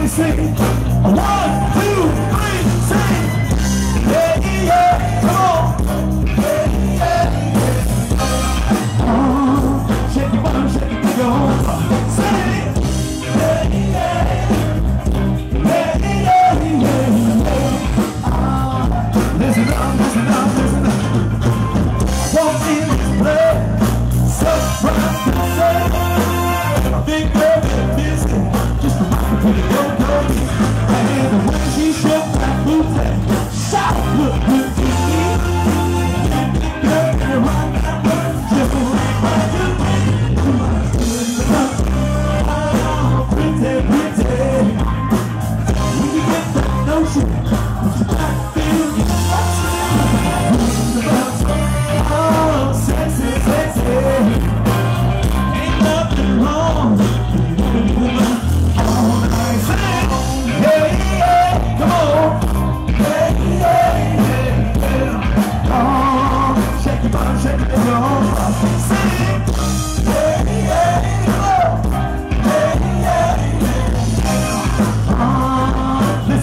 Everybody sing. One, two, three.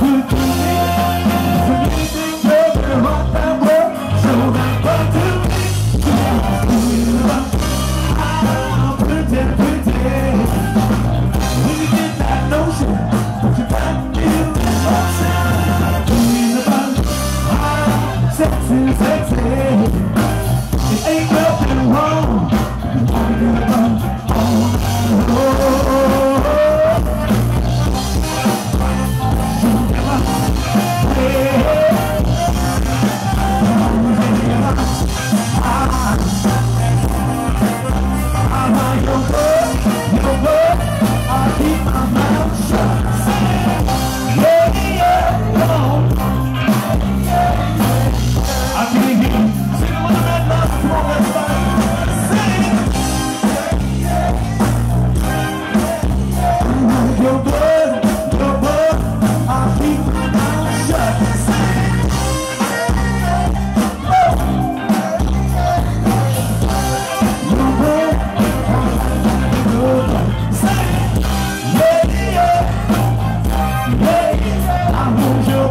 that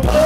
Blood.